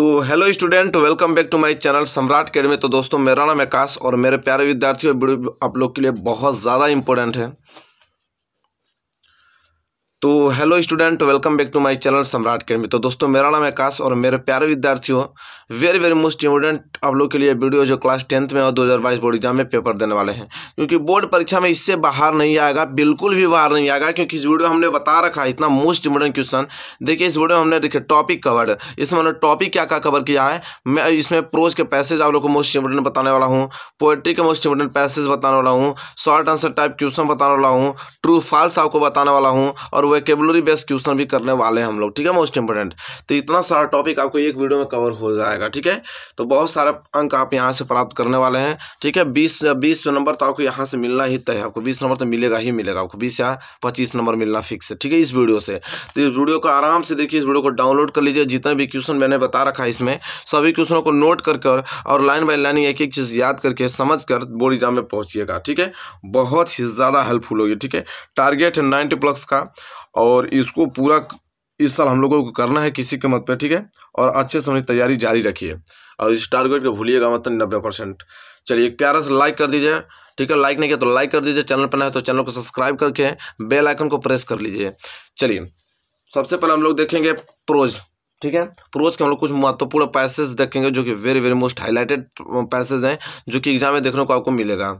तो hello student welcome back to my channel Samrat Academy तो दोस्तों, मेरा नाम आकाश और मेरे प्यारे विद्यार्थियों वीडियो आप लोग के लिए बहुत ज़्यादा इंपॉर्टेंट है। तो hello student welcome back to my channel Samrat Academy तो दोस्तों, मेरा नाम है आकाश और मेरे प्यारे विद्यार्थियों वेरी वेरी मोस्ट इंपॉर्टेंट आप लोग के लिए वीडियो जो क्लास टेंथ में और 2022 बोर्ड एग्ज़ाम में पेपर देने वाले हैं। क्योंकि बोर्ड परीक्षा में इससे बाहर नहीं आएगा, बिल्कुल भी बाहर नहीं आएगा, क्योंकि इस वीडियो हमने बता रखा है इतना मोस्ट इंपॉर्टेंट क्वेश्चन देखिए, इस वीडियो में हमने, देखिए टॉपिक कवर्ड इसमें हमने टॉपिक क्या क्या कवर किया है, मैं इसमें प्रोज के पैसेज आप लोग को मोस्ट इंपॉर्टेंट बताने वाला हूँ पोएट्री के मोस्ट इंपॉर्टेंट पैसेज बताने वाला हूँ शॉर्ट आंसर टाइप क्वेश्चन बताने वाला हूँ ट्रू फॉल्स आपको बताने वाला हूँ, और वेकेबुलरी बेस्ड क्वेश्चन भी करने वाले हैं हम लोग ठीक है मोस्ट इंपॉर्टेंट तो इतना सारा टॉपिक आपको एक वीडियो में कवर हो जाएगा ठीक है? तो बहुत सारा अंक आप यहाँ से प्राप्त करने वाले हैं ठीक है? बीस बीस नंबर तो आपको यहाँ से मिलना ही तय आपको बीस नंबर तो मिलेगा ही मिलेगा आपको बीस या पच्चीस नंबर मिलना फिक्स है ठीक है इस वीडियो से। तो इस वीडियो को आराम से देखिए इस वीडियो को डाउनलोड कर लीजिए जितने भी क्वेश्चन मैंने बता रखा है इसमें सभी क्वेश्चनों को नोट करके और, लाइन बाय लाइन एक एक चीज़ याद करके समझ कर बोर्ड एग्ज़ाम में पहुँचिएगा ठीक है? बहुत ही ज़्यादा हेल्पफुल होगी ठीक है? टारगेट है नाइन्टी प्लस का और इसको पूरा इस साल हम लोगों को करना है किसी के मत पे, ठीक है? और अच्छे से तैयारी जारी रखिए। और इस टारगेट को भूलिएगा मतलब नब्बे परसेंट। चलिए प्यारा सा लाइक कर दीजिए, ठीक है? लाइक नहीं किया तो लाइक कर दीजिए, चैनल पर नया है तो चैनल को सब्सक्राइब करके बेल आइकन को प्रेस कर लीजिए। चलिए, सबसे पहले हम लोग देखेंगे प्रोज ठीक है? प्रोज के हम लोग कुछ महत्वपूर्ण पैसेज देखेंगे जो कि very very most highlighted passage हैं, जो कि एग्ज़ाम में देखने को आपको मिलेगा।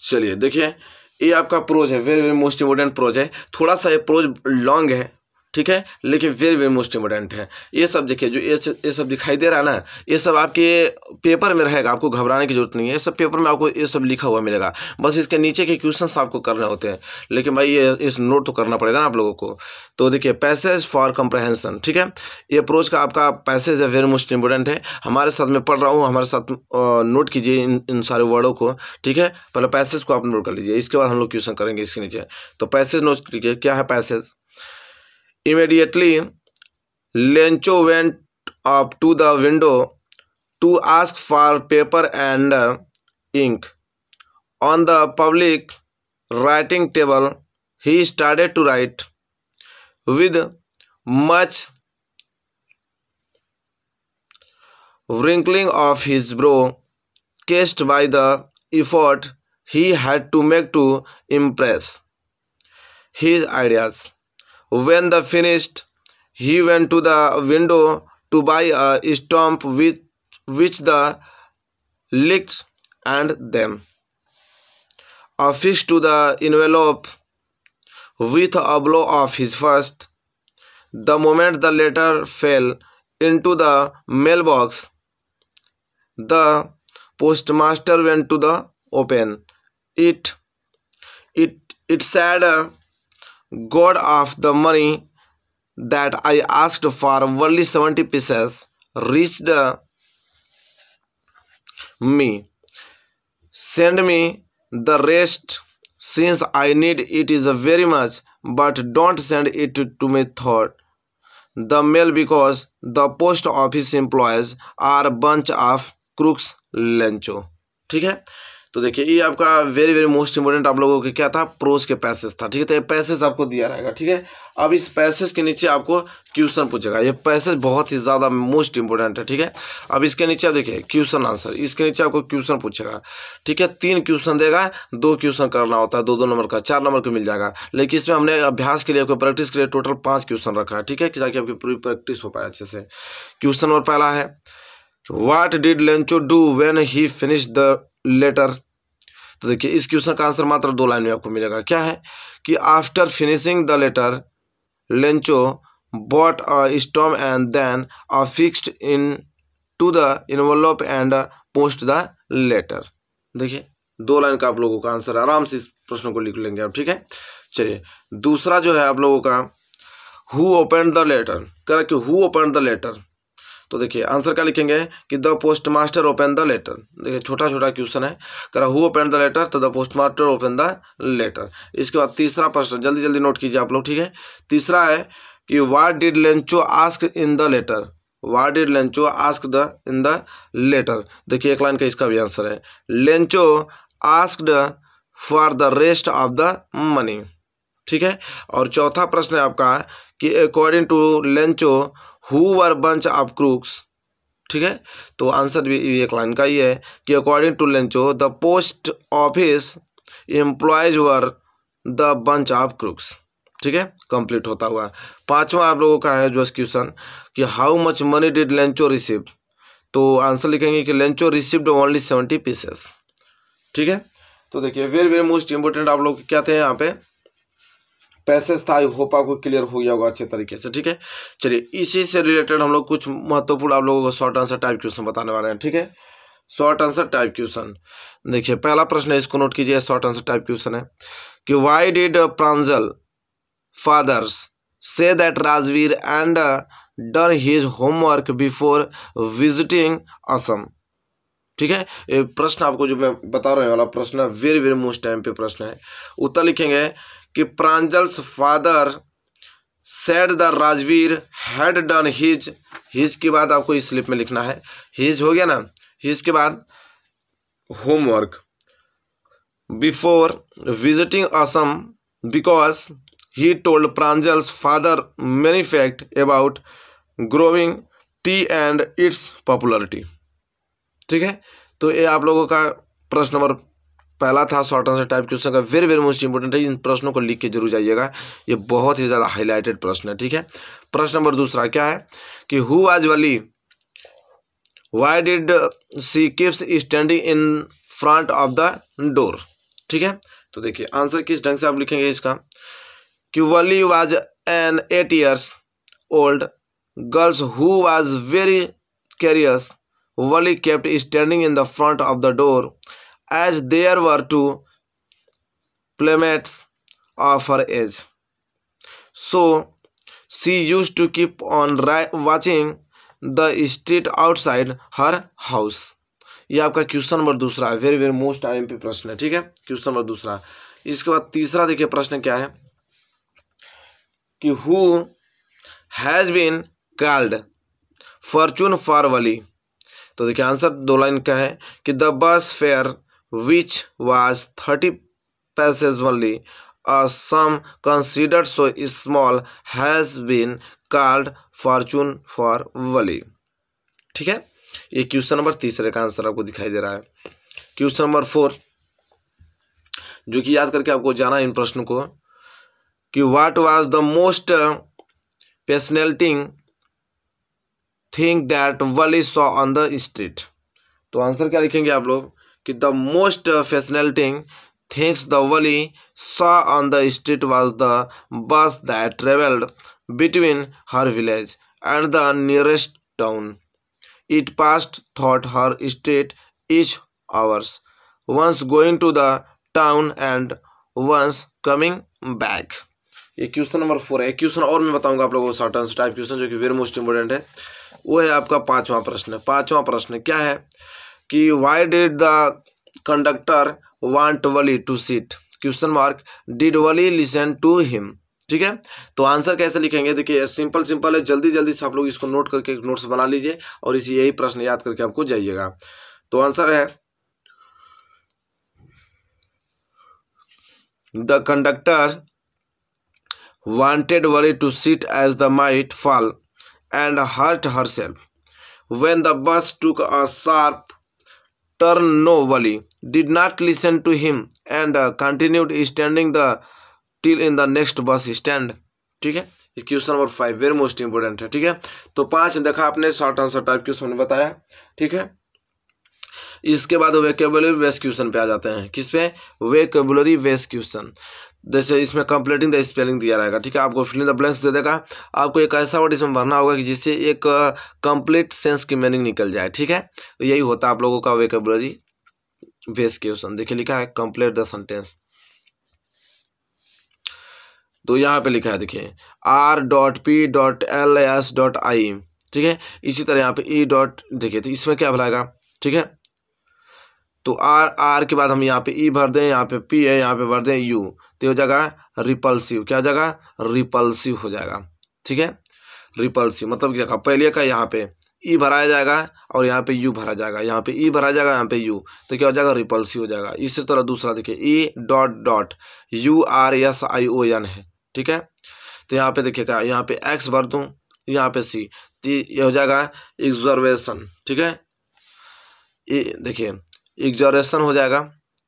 चलिए, देखिए ये आपका प्रोज है very very most important prose है। थोड़ा सा ये प्रोज लॉन्ग है। ठीक है? लेकिन वेरी वेरी मोस्ट इंपॉर्टेंट है। ये सब देखिए, जो ये ये सब दिखाई दे रहा है ना, ये सब आपके पेपर में रहेगा, आपको घबराने की ज़रूरत नहीं है। ये सब पेपर में आपको ये सब लिखा हुआ मिलेगा। बस इसके नीचे के क्वेश्चन आपको करने होते हैं। लेकिन भाई ये, इस नोट तो करना पड़ेगा ना आप लोगों को। तो देखिए पैसेज फॉर कंप्रहेंसन ठीक है? ये अप्रोच का आपका पैसेज है वेरी मोस्ट इंपॉर्टेंट है। हमारे साथ में पढ़ रहा हूँ, हमारे साथ नोट कीजिए इन इन सारे वर्डों को, ठीक है? पहले पैसेज को आप नोट कर लीजिए, इसके बाद हम लोग क्वेश्चन करेंगे इसके नीचे। तो पैसेज नोट कीजिए, क्या है passage Immediately, Lencho went up to the window to ask for paper and ink. On the public writing table, he started to write with much wrinkling of his brow, caused by the effort he had to make to impress his ideas. When the finished, he went to the window to buy a stamp with which the licked and them. Affixed to the envelope with a blow of his first. The moment the letter fell into the mailbox, the postmaster went to the open it. It it said. Uh, God of the money that I asked for only 70 pieces reached me. Send me the rest since I need it is very much, but don't send it to me third. The mail because the post office employees are a bunch of crooks lencho. ठीक है तो देखिए, ये आपका very very most important आप लोगों के क्या था? प्रोज के पैसेज था, ठीक है? तो ये पैसेज आपको दिया रहेगा, ठीक है? अब इस पैसेज के नीचे आपको क्वेश्चन पूछेगा। ये पैसेज बहुत ही ज़्यादा मोस्ट इंपोर्टेंट है, ठीक है? अब इसके नीचे आप देखिए क्वेश्चन आंसर इसके नीचे आपको क्वेश्चन पूछेगा, ठीक है? तीन क्वेश्चन देगा, दो क्वेश्चन करना होता है, दो दो नंबर का, चार नंबर का मिल जाएगा। लेकिन इसमें हमने अभ्यास के लिए आपको प्रैक्टिस के लिए टोटल पाँच क्वेश्चन रखा है, ठीक है? ताकि आपकी पूरी प्रैक्टिस हो पाए अच्छे से। क्वेश्चन नंबर पहला है what did Lencho do when he finish the letter. तो देखिए, इस क्वेश्चन का आंसर मात्र दो लाइन में आपको मिलेगा। क्या है कि after finishing the letter Lencho bought a stamp and then affixed in to the envelope and post the letter देखिए, दो लाइन का आप लोगों का आंसर आराम से इस प्रश्न को लिख लेंगे आप, ठीक है? चलिए, दूसरा जो है आप लोगों का हु ओपन द लेटर कर कि हु ओपन द लेटर तो देखिए, आंसर क्या लिखेंगे? कि the post master open the letter. देखिए छोटा छोटा क्वेश्चन है। करा, हु ओपन द लेटर? तो the post master open the letter. इसके बाद तीसरा प्रश्न जल्दी जल्दी नोट कीजिए आप लोग, ठीक है? तीसरा है कि what did Lencho ask in the letter what did Lencho ask the in the letter देखिए, एक लाइन का इसका भी आंसर है। Lencho asked for the rest of the money ठीक है? और चौथा प्रश्न है आपका कि according to Lencho who were bunch of crooks ठीक है? तो आंसर भी एक लाइन का ही है कि according to Lencho the post office employees were the bunch of crooks ठीक है? कंप्लीट होता हुआ। पांचवा आप लोगों का है जो क्वेश्चन कि how much money did Lencho receive तो आंसर लिखेंगे कि Lencho received only seventy pieces ठीक है? तो देखिए वेरी वेरी मोस्ट इंपोर्टेंट आप लोग क्या थे यहाँ पे? पैसेज था आई होप आपको क्लियर हो गया होगा अच्छे तरीके से, ठीक है? चलिए, इसी से रिलेटेड हम लोग कुछ महत्वपूर्ण आप लोगों को शॉर्ट आंसर टाइप क्वेश्चन बताने वाले हैं, ठीक है? शॉर्ट आंसर टाइप क्वेश्चन देखिए, पहला प्रश्न है, इसको नोट कीजिए शॉर्ट आंसर टाइप क्वेश्चन है कि why did Pranjal fathers say that Rajvir and done his homework before visiting Assam ठीक है? ये प्रश्न आपको जो मैं बता रहे वाला प्रश्न वेरी वेरी मोस्ट टाइम पे प्रश्न है। उत्तर लिखेंगे कि Pranjal's father said the Rajvir had done his. His के बाद आपको इस स्लिप में लिखना है। हिज हो गया ना? हिज के बाद homework. Before visiting Assam, because he told Pranjal's father many fact about growing tea and its popularity. ठीक है? तो ये आप लोगों का प्रश्न नंबर पहला था शॉर्ट आंसर टाइप क्वेश्चन का। वेरी वेरी मोस्ट इंपोर्टेंट है, इन प्रश्नों को लिख के ज़रूर जाइएगा। ये बहुत ही ज़्यादा हाईलाइटेड प्रश्न है, ठीक है? प्रश्न नंबर दूसरा क्या है कि हु आज Valli why did she keeps standing in front of the door ठीक है? तो देखिए आंसर किस ढंग से आप लिखेंगे इसका? कि Valli was an eight years old girls who was very curious Valli kept standing in the front of the door as there were two playmates of her age. So, she used to keep on watching the street outside her house. ये आपका question number दूसरा है। Very very most आई पे प्रश्न है, ठीक है? Question number दूसरा। इसके बाद तीसरा देखिए प्रश्न क्या है? कि who has been called fortune for Valli तो देखिए आंसर दो लाइन का है कि the bus fare which was 30 paces only, a sum considered so small has been called fortune for Valli ठीक है? ये क्वेश्चन नंबर तीसरे का आंसर आपको दिखाई दे रहा है। क्वेश्चन नंबर फोर जो कि याद करके आपको जाना इन प्रश्न को कि what was the most fascinating thing that Valli saw on the street तो आंसर क्या लिखेंगे आप लोग? कि the most fascinating things the Valli saw on the street was the bus that travelled between her village and the nearest town it passed through her street each hours once going to the town and once coming back ये question number four है। Question और मैं बताऊँगा आप लोगों को short answer type question जो कि वेरी मोस्ट इंपॉर्टेंट है। वो है आपका पांचवा प्रश्न। पांचवा प्रश्न क्या है? कि why did the conductor want Valli to seat question mark did Valli listen to him ठीक है? तो आंसर कैसे लिखेंगे? देखिए सिंपल सिंपल है। जल्दी जल्दी से आप लोग इसको नोट करके नोट्स बना लीजिए और इसी यही प्रश्न याद करके आपको जाइएगा। तो आंसर है the conductor wanted Wally to sit as the might fall and hurt herself. When the bus took a sharp Wali. Did not listen to him and uh, continued standing the till in the next bus stand. ठीक है? Question number five very most important है ठीक है? तो पाँच देखा आपने short answer type question बताया ठीक है? इसके बाद वेकेबुलरी वेस्ट क्वेश्चन पे आ जाते हैं। किस पे? वेकेबुलरी वेस्ट क्वेश्चन जैसे इसमें कंप्लीटिंग द स्पेलिंग दिया रहेगा, ठीक है? आपको फिलिंग द ब्लैंक्स दे देगा। आपको एक ऐसा वर्ड इसमें भरना होगा कि जिससे एक कंप्लीट सेंस की मीनिंग निकल जाए, ठीक है? तो यही होता है आप लोगों का वेकेबुलरी वेस क्वेश्चन देखिए, लिखा है कंप्लीट द सेंटेंस तो यहाँ पे लिखा है, देखिए R dot P dot L S dot I ठीक है? इसी तरह यहाँ पे ई डॉट देखिए तो इसमें क्या भराएगा, ठीक है? तो आर आर के बाद हम यहाँ पे ई भर दें, यहाँ पे पी है, यहाँ पे भर दें यू तो हो जाएगा रिपल्सिव क्या हो जाएगा? रिपल्सिव हो जाएगा। ठीक है? रिपल्सिव मतलब क्या पहले का यहाँ पे ई भराया जाएगा और यहाँ पे यू भरा जाएगा। यहाँ पे ई भरा जाएगा, यहाँ पे यू तो क्या हो जाएगा? रिपल्सिव हो जाएगा। इसी तरह दूसरा देखिए E dot dot U R S I O N है। ठीक है? तो यहाँ पे देखिए क्या, यहाँ पे एक्स भर दूँ, यहाँ पे सी तो ये हो जाएगा एग्जॉर्वेशन ठीक है? ये देखिए एग्जॉरेशन हो जाएगा।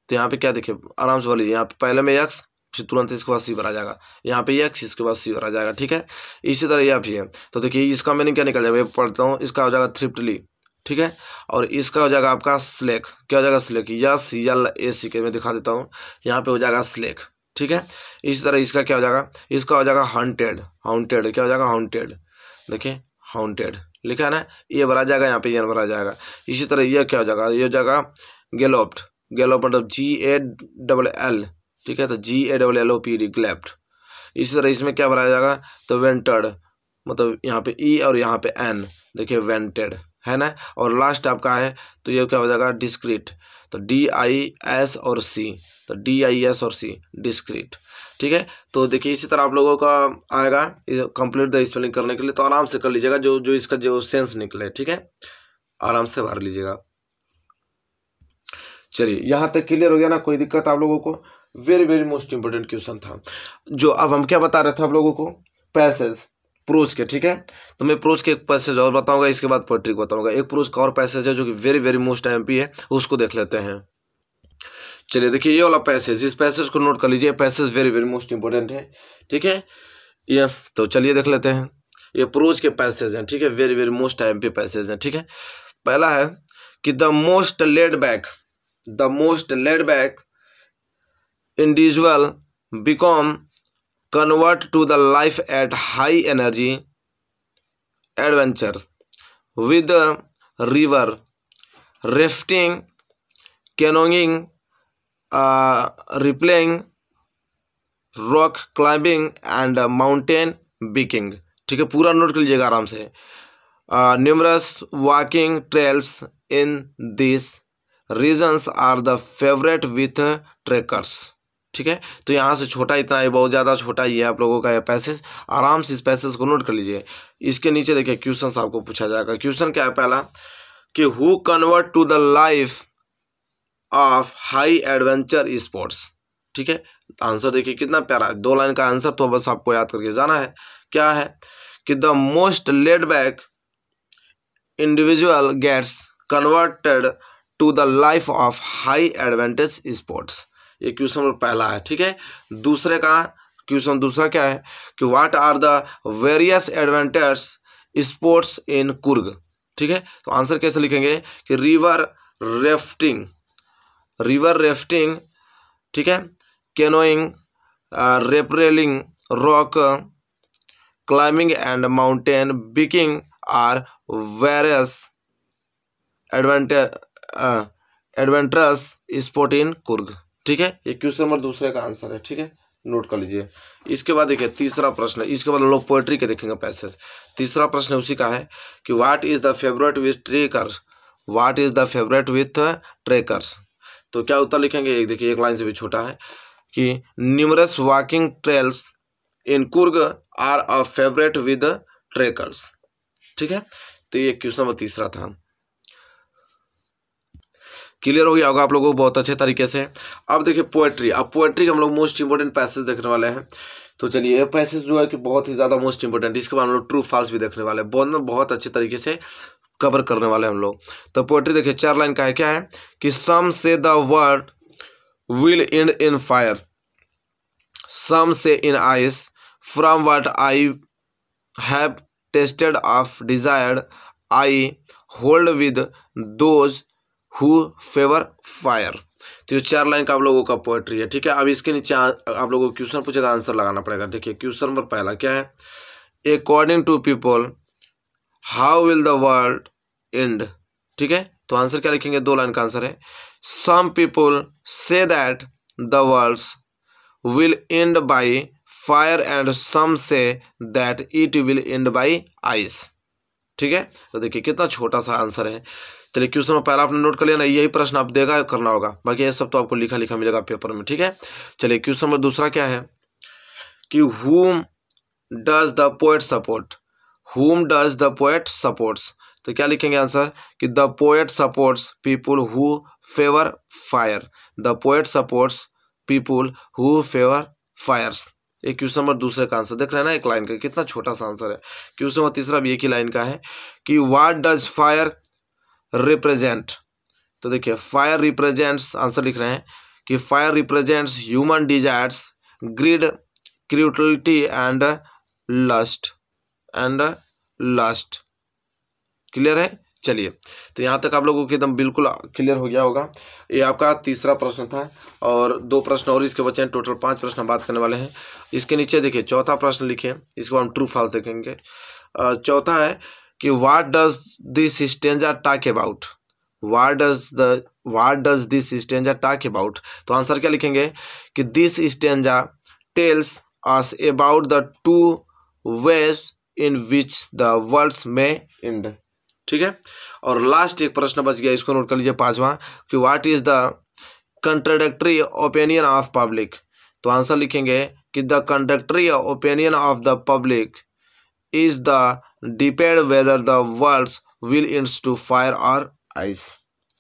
तो यहाँ पे क्या देखिए, आराम से बोलिए, यहाँ पे पहले में एक्स फिर तुरंत इसके बाद सी भरा जाएगा। यहाँ पे एक्स इसके बाद सी भरा जाएगा, ठीक है? इसी तरह यह भी है। तो देखिए, इसका मीनिंग क्या निकल जाएगा पढ़ता हूँ, इसका हो जाएगा थ्रिप्टली ठीक है? और इसका हो जाएगा आपका स्लेक क्या हो जाएगा slack S L A C K, मैं दिखा देता हूँ। यहाँ पे हो जाएगा स्लेक ठीक है? इसी तरह इसका क्या हो जाएगा? इसका हो जाएगा हॉन्टेड हॉन्टेड क्या हो जाएगा? हॉन्टेड देखिए हॉन्टेड लिखा है ना? ये भरा जाएगा, यहाँ पे ये भरा जाएगा। इसी तरह ये क्या हो जाएगा? ये हो जाएगा गेलोप्ट गेलोप मतलब जी ए डबल एल ठीक है तो G A double L O P D galloped इसी तरह इसमें क्या बनाया जाएगा? तो वेंटर्ड मतलब यहाँ पे ई और यहाँ पे एन देखिए वेंटेड है ना? और लास्ट आपका है तो ये क्या हो जाएगा? डिस्क्रीट तो डी आई एस और सी तो डी आई एस और सी डिस्क्रीट ठीक है? तो देखिए, इसी तरह आप लोगों का आएगा कंप्लीट द स्पेलिंग करने के लिए तो आराम से कर लीजिएगा, जो जो इसका, जो सेंस निकले, ठीक है? आराम से भर लीजिएगा। चलिए, यहाँ तक क्लियर हो गया ना? कोई दिक्कत आप लोगों को? Very very most important question था। जो अब हम क्या बता रहे थे आप लोगों को? पैसेज प्रोज के, ठीक है? तो मैं प्रोज के एक पैसेज और बताऊँगा, इसके बाद पोइट्री को बताऊँगा। एक प्रोज का और पैसेज है जो कि वेरी वेरी मोस्ट एम है, उसको देख लेते हैं। चलिए देखिए, ये वाला पैसेज इस पैसेज को नोट कर लीजिए passage very very most important है, ठीक है? ये तो चलिए देख लेते हैं। ये प्रोज के पैसेज हैं, ठीक है? Very very most M passage हैं, ठीक है? पहला है कि the most laid back the most laid back individual become the life at high energy adventure. With the river rafting canoeing uh, replaying rock climbing and mountain biking ठीक है पूरा note कर लीजिएगा आराम से। Numerous walking trails in this regions are the favourite with trekkers ठीक है? तो यहाँ से छोटा इतना है, बहुत ज़्यादा छोटा ही है आप लोगों का यह पैसेज। आराम से इस पैसेज को नोट कर लीजिए। इसके नीचे देखिए, क्वेश्चन आपको पूछा जाएगा। क्वेश्चन क्या है पहला? कि who convert to the life of high adventure sports ठीक है? आंसर देखिए, कितना प्यारा है। दो लाइन का आंसर तो बस आपको याद करके जाना है। क्या है? कि the most laid back individual gets converted to the life of high advantage sports ये क्वेश्चन नंबर पहला है, ठीक है? दूसरे का, क्वेश्चन दूसरा क्या है? कि what are the various adventures sports in Coorg ठीक है? तो आंसर कैसे लिखेंगे? कि रिवर रेफ्टिंग रिवर रेफ्टिंग ठीक है? Canoeing rappelling rock climbing and mountain biking are various adventure adventurous sport in Coorg ठीक है? ये क्वेश्चन नंबर दूसरे का आंसर है, ठीक है? नोट कर लीजिए। इसके बाद देखिए, तीसरा प्रश्न है। इसके बाद हम लोग पोएट्री के देखेंगे पैसेज तीसरा प्रश्न उसी का है कि what is the favourite with trekker what is the favourite with trekkers तो क्या उत्तर लिखेंगे? एक देखिए, एक लाइन से भी छोटा है कि numerous walking trails in Coorg are a favourite with trekkers ठीक है? तो ये क्वेश्चन नंबर तीसरा था। क्लियर हो गया होगा आप लोगों को बहुत अच्छे तरीके से। अब देखिए पोएट्री अब पोएट्री के हम लोग मोस्ट इंपॉर्टेंट पैसेज देखने वाले हैं। तो चलिए, ये पैसेज जो है कि बहुत ही ज़्यादा मोस्ट इंपॉर्टेंट इसके बाद हम लोग ट्रू फॉल्स भी देखने वाले हैं। बहुत बहुत अच्छे तरीके से कवर करने वाले हम लोग। तो पोएट्री देखिए, चार लाइन का है, क्या है? कि some say the world will end in fire some say in ice from what I have tasted of desired I hold with those who, favour, fire. तो ये चार लाइन का आप लोगों का पोएट्री है, ठीक है? अब इसके नीचे आप लोगों को क्वेश्चन पूछेगा आंसर लगाना पड़ेगा। देखिए क्वेश्चन नंबर पहला क्या है? According to people how will the world end ठीक है? तो आंसर क्या लिखेंगे? दो लाइन का आंसर है। Some people say that the world will end by fire and some say that it will end by ice ठीक है? तो देखिए, कितना छोटा सा आंसर है। चलिए क्वेश्चन पहला आपने नोट कर लिया ना, यही प्रश्न आप देगा, करना होगा। बाकी ये सब तो आपको लिखा लिखा मिलेगा पेपर में, ठीक है? चलिए क्वेश्चन नंबर दूसरा क्या है? कि whom does the poet support whom does the poet supports तो क्या लिखेंगे आंसर कि the poet supports people who favour fire the poet supports people who favour fires एक क्वेश्चन नंबर दूसरे का आंसर देख रहे हैं ना, एक लाइन का, कितना छोटा सा आंसर है। क्वेश्चन नंबर तीसरा भी एक ही लाइन का है। कि वाट डज फायर रिप्रेजेंट तो देखिए फायर रिप्रेजेंट्स आंसर लिख रहे हैं कि fire represents human desires greed cruelty and lust and lust clear है? चलिए तो यहाँ तक आप लोगों को एकदम बिल्कुल क्लियर हो गया होगा। ये आपका तीसरा प्रश्न था और दो प्रश्न और इसके बचे हैं। टोटल पाँच प्रश्न बात करने वाले हैं। इसके नीचे देखिए, चौथा प्रश्न लिखे इसको हम ट्रू फॉल्स देखेंगे। चौथा है कि what does this stanza talk about what does the what does this stanza talk about तो आंसर क्या लिखेंगे? कि this stanza tells us about the two ways in which the world's may end ठीक है? और लास्ट एक प्रश्न बच गया, इसको नोट कर लीजिए पांचवा, कि what is the contradictory opinion of public तो आंसर लिखेंगे कि the contradictory opinion of the public is the depend whether the world will ends to fire और आइस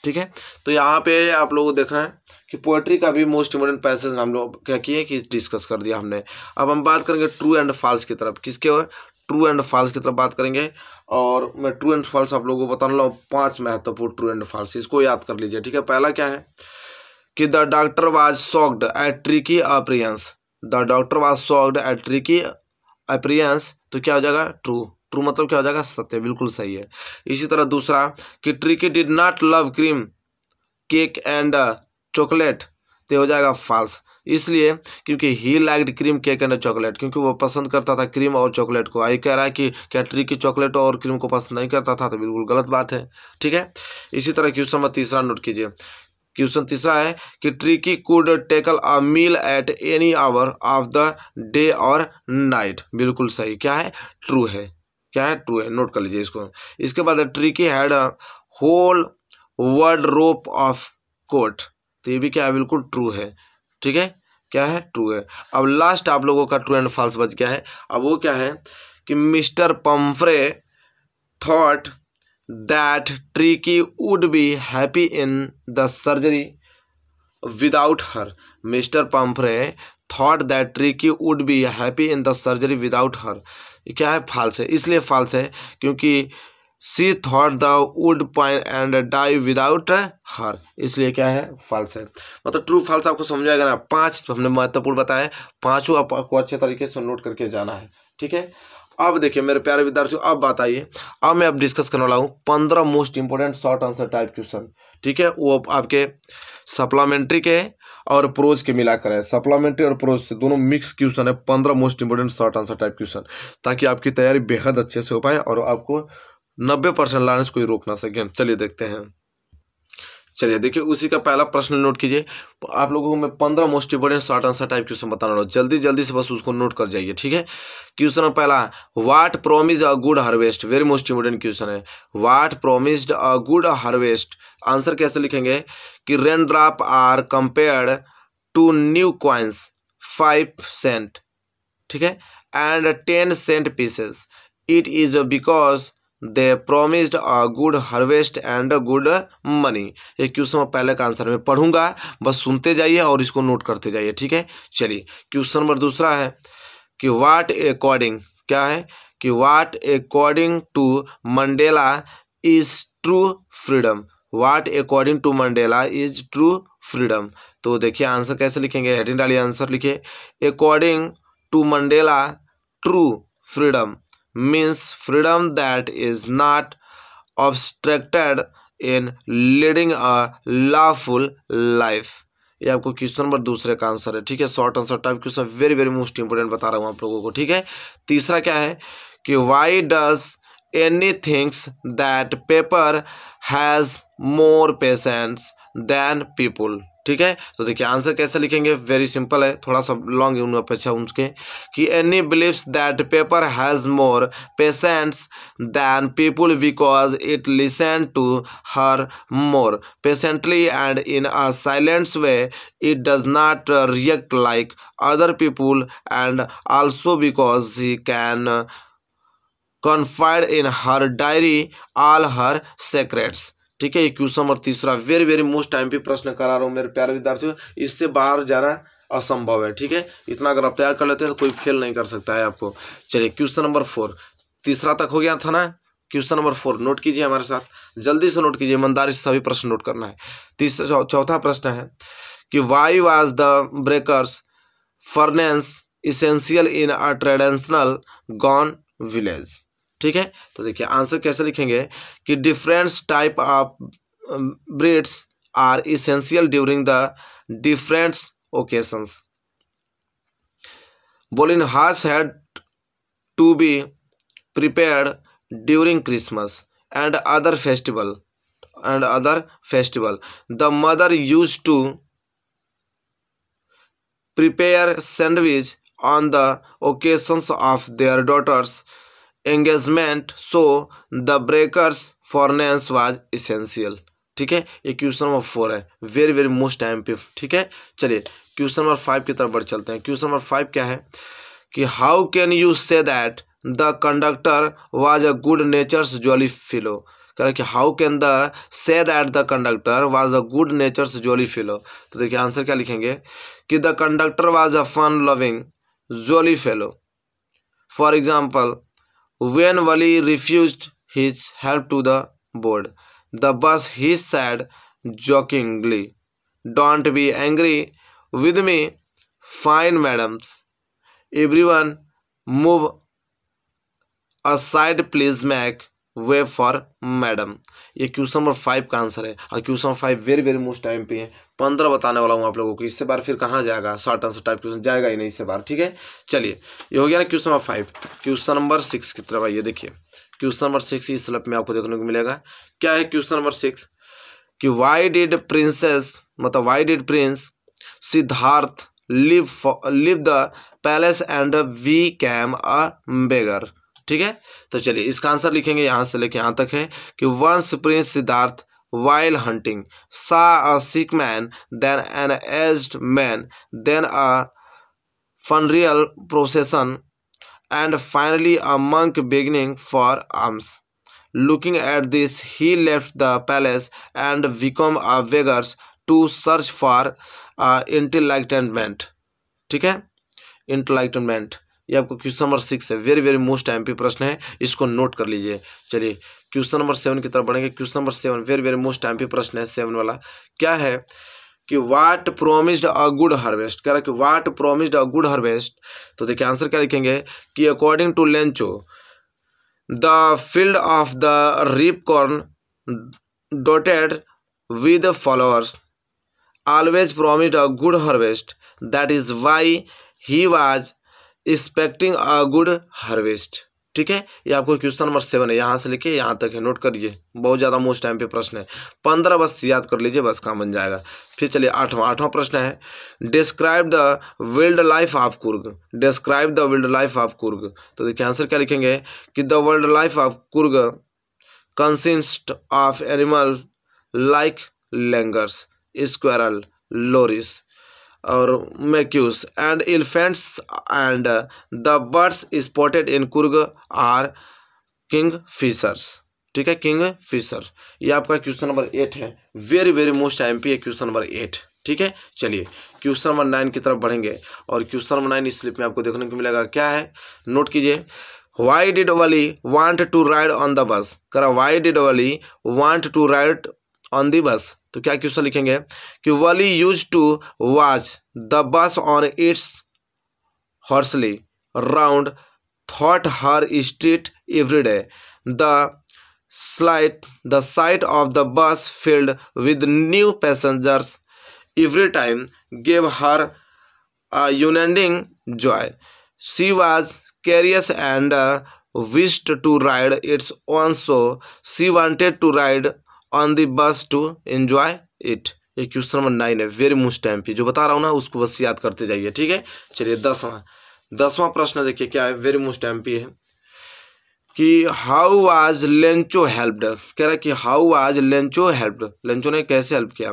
ठीक है? तो यहाँ पे आप लोगों को देख रहे हैं कि पोएट्री का भी मोस्ट इम्पोर्टेंट पैसेज हम लोग क्या किए कि डिस्कस कर दिया हमने। अब हम बात करेंगे ट्रू एंड फॉल्स की तरफ़। किसके और? ट्रू एंड फॉल्स की तरफ़ बात करेंगे। और मैं ट्रू एंड फॉल्स आप लोगों को बताने लगा पाँच महत्वपूर्ण ट्रू एंड फॉल्स इसको याद कर लीजिए, ठीक है? पहला क्या है? कि the doctor was shocked at Tricki appearance the doctor was shocked at Tricki appearance तो क्या हो जाएगा? ट्रू ट्रू मतलब क्या हो जाएगा? सत्य, बिल्कुल सही है। इसी तरह दूसरा, कि Tricki did not love cream cake and chocolate तो हो जाएगा फॉल्स इसलिए, क्योंकि he liked cream cake and chocolate क्योंकि वो पसंद करता था क्रीम और चॉकलेट को। आई कह रहा है कि क्या ट्री चॉकलेट और क्रीम को पसंद नहीं करता था तो बिल्कुल गलत बात है। ठीक है? इसी तरह क्वेश्चन नंबर तीसरा नोट कीजिए। क्वेश्चन तीसरा है कि Tricki could tackle a meal at any hour of the day और नाइट बिल्कुल सही। क्या है? ट्रू है। क्या है? ट्रू है नोट कर लीजिए इसको। इसके बाद Tricki had whole wardrobe of coat तो ये भी क्या है? बिल्कुल ट्रू है। ठीक है? क्या है? ट्रू है। अब लास्ट आप लोगों का ट्रू एंड फॉल्स बच गया है। अब वो क्या है? कि Mr Pumphrey thought that Tricki would be happy in the surgery without her Mr Pumphrey thought that Tricki would be happy in the surgery without her क्या है? फॉल्स है। इसलिए फॉल्स है क्योंकि she thought the would pine and die without her इसलिए क्या है? False है। मतलब ट्रू फॉल्स आपको समझाएगा ना। पाँच हमने महत्वपूर्ण बताया। पाँचों आपको अच्छे तरीके से नोट करके जाना है। ठीक है? अब देखिए मेरे प्यारे विद्यार्थियों, अब बात आइए अब मैं अब डिस्कस करने वाला हूँ पंद्रह most important short answer type question ठीक है? वो आपके सप्लामेंट्री के और प्रोज के मिलाकर है सप्लामेंट्री और प्रोज से दोनों मिक्स क्वेश्चन है, पंद्रह most important short answer type question ताकि आपकी तैयारी बेहद अच्छे से हो पाए और आपको नब्बे परसेंट लाने से कोई रोक ना सके। चलिए देखते हैं। चलिए, देखिए, उसी का पहला प्रश्न नोट कीजिए। आप लोगों को मैं पंद्रह most important short answer type question बताना रहा हूँ। जल्दी जल्दी से बस उसको नोट कर जाइए, ठीक है? क्वेश्चन पहला what promise a good harvest very most important question है। What promised a good harvest answer कैसे लिखेंगे? कि rain drop are compared to new coins five cent ठीक है? And ten cent pieces it is because they promised a good harvest and good money ये question मैं पहले का answer में पढ़ूँगा। बस सुनते जाइए और इसको नोट करते जाइए, ठीक है? चलिए क्वेश्चन नंबर दूसरा है कि वाट अकॉर्डिंग क्या है? कि what according to Mandela is true freedom what according to Mandela is true freedom तो देखिए आंसर कैसे लिखेंगे? हेडिंग डालिए आंसर लिखिए। According to Mandela true freedom means freedom that is not obstructed in leading a lawful life. ये आपको question number दूसरे का आंसर है, ठीक है? Short answer type question very very most important बता रहा हूँ आप लोगों को, ठीक है? तीसरा क्या है कि why does Anne thinks that paper has more patience than people ठीक है? तो देखिए आंसर कैसे लिखेंगे? वेरी सिंपल है। थोड़ा सा लॉन्ग है अपेक्षा उनके कि Anne believes that paper has more patience than people because it listen to her more patiently and in a silent way it does not react like other people and also because he can confide in her diary all her secrets. ठीक है, ये question number तीसरा। Very very most time पे प्रश्न करा रहा हूँ मेरे प्यारे विद्यार्थियों। इससे बाहर जाना असंभव है, ठीक है? इतना अगर आप तैयार कर लेते हैं तो कोई फेल नहीं कर सकता है आपको। चलिए, क्वेश्चन नंबर फोर तीसरा तक हो गया था ना? क्वेश्चन नंबर फोर नोट कीजिए हमारे साथ। जल्दी से नोट कीजिए ईमानदारी से सभी प्रश्न नोट करना है। तीसरा चौथा प्रश्न है कि why was the breakers furnace essential in a traditional Goan village ठीक है? तो देखिए आंसर कैसे लिखेंगे? कि different type of breads are essential during the different occasions bolinhas had to be prepare during Christmas and other festival and other festival the mother use to prepare sandwich on the occasions of their daughters engagement so the breakers furnace was essential. ठीक है? ये question number four है. Very very most time पे. ठीक है? चलिए question number five की तरफ़ बढ़ चलते हैं. क्वेश्चन नंबर फाइव क्या है? कि how can you say that the conductor was a good natures jolly fellow कह कि how can they say that the conductor was a good natures jolly fellow तो देखिए आंसर क्या लिखेंगे? कि the conductor was a fun loving jolly fellow for example When Wali refused his help to the board, the boss he said jokingly, Don't be angry with me. Fine, madams. Everyone move aside, please Mac. Way for madam. ये question number five का answer है। और question number five very very most time पे है। पंद्रह बताने वाला हूँ आप लोगों को। इससे बार फिर कहाँ जाएगा? शॉर्ट आंसर टाइप क्वेश्चन जाएगा ही नहीं इससे बार ठीक है? चलिए, ये हो गया ना question number five question number six की तरफ़ आइए, देखिए। क्वेश्चन नंबर सिक्स इस स्लप में आपको देखने को मिलेगा। क्या है क्वेश्चन नंबर सिक्स कि वाई डिड प्रिंसेस मतलब why did prince Siddhartha leave leave the palace and became a beggar ठीक है? तो चलिए, इसका आंसर लिखेंगे, यहाँ से लेके यहाँ तक है कि once prince Siddhartha while hunting saw a sick man then an aged man then a funeral procession and finally a monk begging for alms looking at this he left the palace and become a beggars to search for enlightenment ठीक है? Enlightenment ये आपको question number six है। Very very most पे प्रश्न है। इसको नोट कर लीजिए। चलिए क्वेश्चन नंबर सेवन की तरफ़ बढ़ेंगे। Question number seven very very most पे प्रश्न है सेवन वाला। क्या है कि what promised a good harvest कह रहा है कि what promised a good harvest तो देखिए आंसर क्या लिखेंगे? कि according to Lencho the field of the ripe corn dotted with flowers always promised a good harvest that is why he was expecting a good harvest ठीक है? ये आपको question number seven है। यहाँ से लिखिए यहाँ तक है। नोट करिए। बहुत ज़्यादा मोस्ट टाइम पे प्रश्न है। पंद्रह बस याद कर लीजिए, बस काम बन जाएगा। फिर चलिए, आठवां आठवां प्रश्न है। Describe the wild life of Coorg describe the world life of Coorg तो देखिए आंसर क्या लिखेंगे? कि the world life of Coorg consist of animal like langurs squirrel loris और macaques and elephants and the birds spotted in Coorg are kingfishers ठीक है king Fisher ये आपका क्वेश्चन नंबर एट है. Very very most M P पे question number eight ठीक है, चलिए. क्वेश्चन नंबर नाइन की तरफ़ बढ़ेंगे. और क्वेश्चन नंबर नाइन स्लिप में आपको देखने को मिलेगा क्या है? नोट कीजिए. Why did Valli want to ride on the bus करा why did Valli want to ride on the bus तो क्या क्वेश्चन लिखेंगे? कि Valli use to watch the bus on its हॉर्सली round through her street every day the slight the sight of the bus filled with new passengers every time gave her unending joy she was curious and wished to ride its own, so she wanted to ride on the bus to enjoy it ये question number nine है very most time पे। जो बता रहा हूँ ना, उसको बस याद करते जाइए, ठीक है? चलिए, दसवां दसवां प्रश्न देखिए, क्या है? वेरी मोस्ट टाइम पे है। कि हाउ वाज लेंचो हेल्प्ड कह रहा है कि how was Lencho helped Lencho ने कैसे हेल्प किया?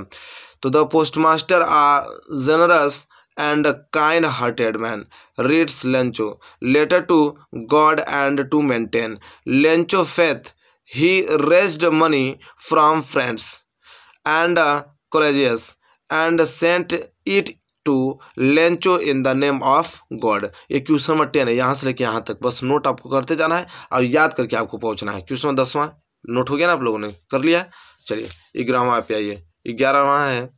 तो the postmaster a generous and kind hearted man reads Lencho letter to God and to maintain Lencho faith he raised money from friends and uh, colleges and sent it to Lencho in the name of God ये question number ten है यहाँ से लेके यहाँ तक। बस note आपको करते जाना है। और याद करके आपको पहुँचना है। क्वेश्चन नंबर दसवां नोट हो गया ना आप लोगों ने? कर लिया? चलिए ग्यारहवा पे आइए। ग्यारहवा है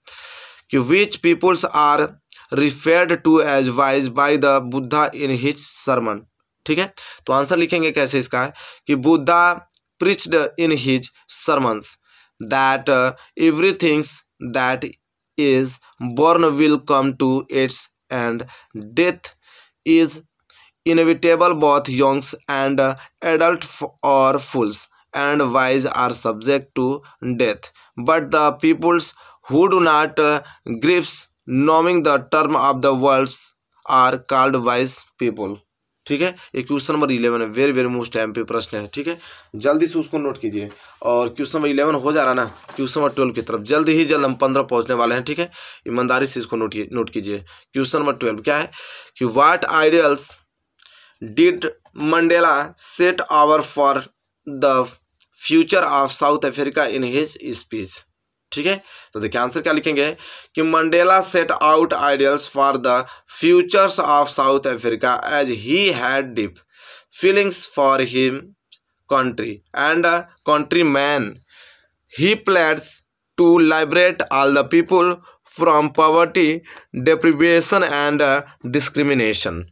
कि which peoples are referred to as wise by the Buddha in his sermon ठीक है? तो आंसर लिखेंगे कैसे इसका? है कि Buddha preached in his sermons that uh, everything that is born will come to its end. Death is inevitable both youngs and uh, adult or fools and wise are subject to death but the peoples who do not uh, grips knowing the term of the worlds are called wise people ठीक है? ये question number eleven है। Very very most time पे प्रश्न है, ठीक है? जल्दी से उसको नोट कीजिए। और क्वेश्चन नंबर इलेवन हो जा रहा ना क्वेश्चन नंबर ट्वेल्व की तरफ़। जल्दी ही जल्द हम पंद्रह पहुँचने वाले हैं, ठीक है? ईमानदारी से इसको नोट नोट कीजिए। क्वेश्चन नंबर ट्वेल्व क्या है? कि what ideals did Mandela set out for the future of South Africa in his speech ठीक है? तो देखिए आंसर क्या लिखेंगे? कि Mandela set out ideals for the futures of South Africa as he had deep feelings for him country and country man he pleads to liberate all the people from poverty deprivation and discrimination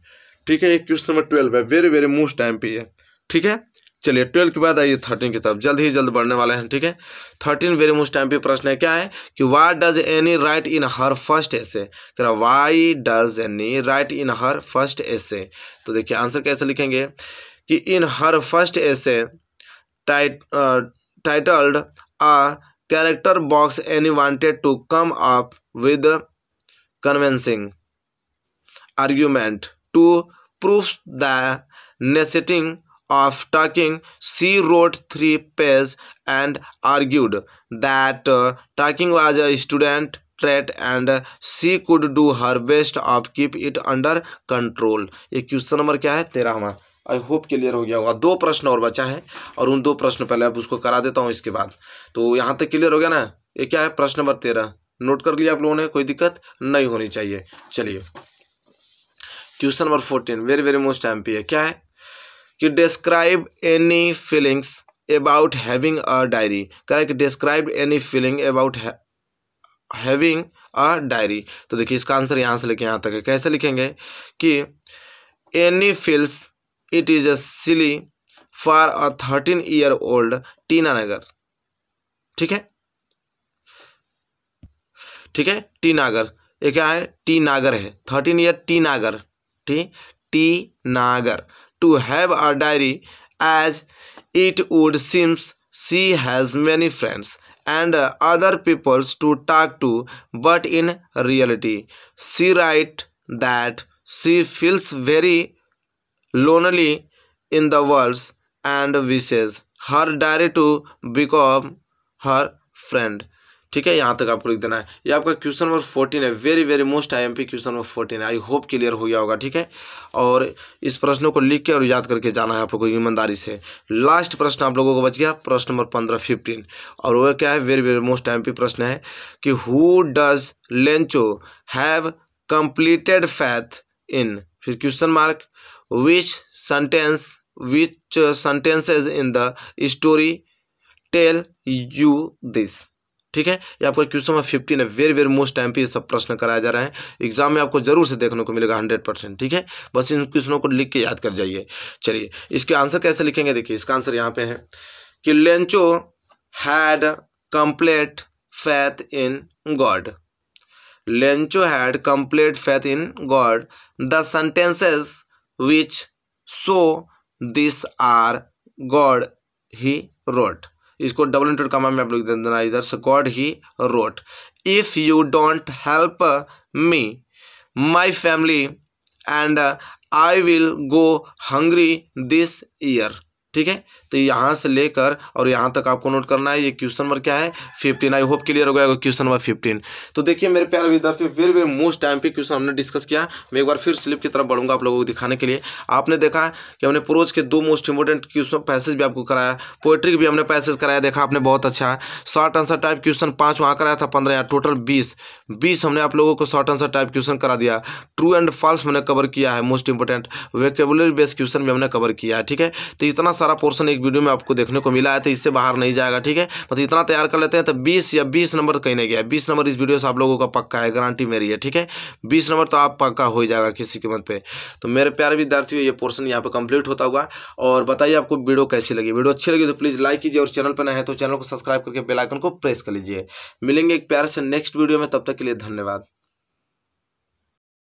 ठीक है? ये question number twelve है। Very very most time पे है। ठीक है? चलिए, twelve के बाद आइए थर्टीन की तरफ़। जल्द ही जल्द बढ़ने वाले हैं, ठीक है? थर्टीन वेरी मोस्ट टाइम पे प्रश्न है, क्या है? कि why does Anne write in her first essay कह why does Anne write in her first essay तो देखिए आंसर कैसे लिखेंगे? कि in her first essay title titled a character box Anne wanted to come up with convincing argument to prove the necessity of talking, she wrote three pages and argued that uh, talking was a student trait and she could do her best of keep it under control. ये question number क्या है? तेरहवा I hope clear हो गया होगा। दो प्रश्न और बचा है और उन दो प्रश्न पहले आप उसको करा देता हूँ इसके बाद। तो यहाँ तक क्लियर हो गया ना? ये क्या है? प्रश्न नंबर तेरह। नोट कर लिया आप लोगों ने कोई दिक्कत नहीं होनी चाहिए। चलिए। Question number fourteen very very most पे है क्या है? कि describe Anne feelings about having a diary correct describe Anne feeling about having a diary तो देखिए, इसका आंसर यहाँ से लेके यहाँ तक है। कैसे लिखेंगे? कि Anne feels it is a silly for a thirteen year old teenager. ठीक है? ठीक है? टी नागर ये क्या है? टी नागर है। थर्टीन ईयर टी नागर ठीक? टी नागर to have a diary as it would seems she has many friends and other peoples to talk to but in reality she write that she feels very lonely in the world and wishes her diary to become her friend ठीक है, यहाँ तक आपको लिख देना है। ये आपका क्वेश्चन नंबर फोर्टीन है। Very very most I M P question number fourteen है। आई होप क्लियर हो गया होगा, ठीक है? और इस प्रश्नों को लिख के और याद करके जाना है आप लोगों को ईमानदारी से। लास्ट प्रश्न आप लोगों को बच गया, प्रश्न नंबर पंद्रह फिफ्टीन और वह क्या है? Very very most I M P प्रश्न है कि who does Lencho have completed faith in फिर question mark which sentence which sentences in the story tell you this ठीक है? ये आपका क्वेश्चन नंबर फिफ्टीन है। वेरी वेरी मोस्ट टाइम पे सब प्रश्न कराया जा रहा है। एग्ज़ाम में आपको ज़रूर से देखने को मिलेगा हंड्रेड परसेंट ठीक है? बस इन क्वेश्चनों को लिख के याद कर जाइए। चलिए, इसके आंसर कैसे लिखेंगे? देखिए, इसका आंसर यहाँ पे है कि Lencho had complete faith in God Lencho had complete faith in God the sentences which so this are God he wrote इसको डबल इंटर कमा में आप लोग देना इधर से God he wrote if you don't help me my family and I will go hungry this year ठीक है? तो यहाँ से लेकर और यहाँ तक आपको नोट करना है, ये क्वेश्चन नंबर क्या है? फिफ्टीन आई होप क्लियर हो गया क्वेश्चन नंबर फिफ्टीन तो देखिए मेरे प्यारे विद्यार्थियों वेरी वेरी मोस्ट टाइम पे क्वेश्चन हमने डिस्कस किया। मैं एक बार फिर स्लिप की तरफ़ बढ़ूँगा आप लोगों को दिखाने के लिए। आपने देखा कि हमने प्रोज के दो मोस्ट इंपोर्टेंट क्वेश्चन पैसेज भी आपको कराया। पोएट्री भी हमने पैसेज कराया, देखा आपने बहुत अच्छा। शॉर्ट आंसर टाइप क्वेश्चन पाँच वहाँ कराया था, पंद्रह या टोटल बीस। बीस हमने आप लोगों को शॉर्ट आंसर टाइप क्वेश्चन करा दिया। ट्रू एंड फॉल्स हमने कवर किया है most important vocabulary based question भी हमने कवर किया है ठीक है? तो इतना सारा पोर्सन एक वीडियो में आपको देखने को मिला है तो इससे बाहर नहीं जाएगा, ठीक है? मतलब इतना तैयार कर लेते हैं तो बीस या बीस नंबर कहीं नहीं गया बीस नंबर इस वीडियो से आप लोगों का पक्का है गारंटी मेरी है, ठीक है? बीस नंबर तो आप पक्का हो जाएगा किसी कीमत पे। तो मेरे प्यारे विद्यार्थियों, ये पोर्सन यहाँ पे कंप्लीट होता होगा, और बताइए आपको वीडियो कैसी लगी? वीडियो अच्छी लगी तो प्लीज़ लाइक कीजिए, और चैनल पर नए है तो चैनल को सब्सक्राइब करके बेलाइकन को प्रेस कर लीजिए। मिलेंगे एक प्यार से नेक्स्ट वीडियो में, तब तक के लिए धन्यवाद।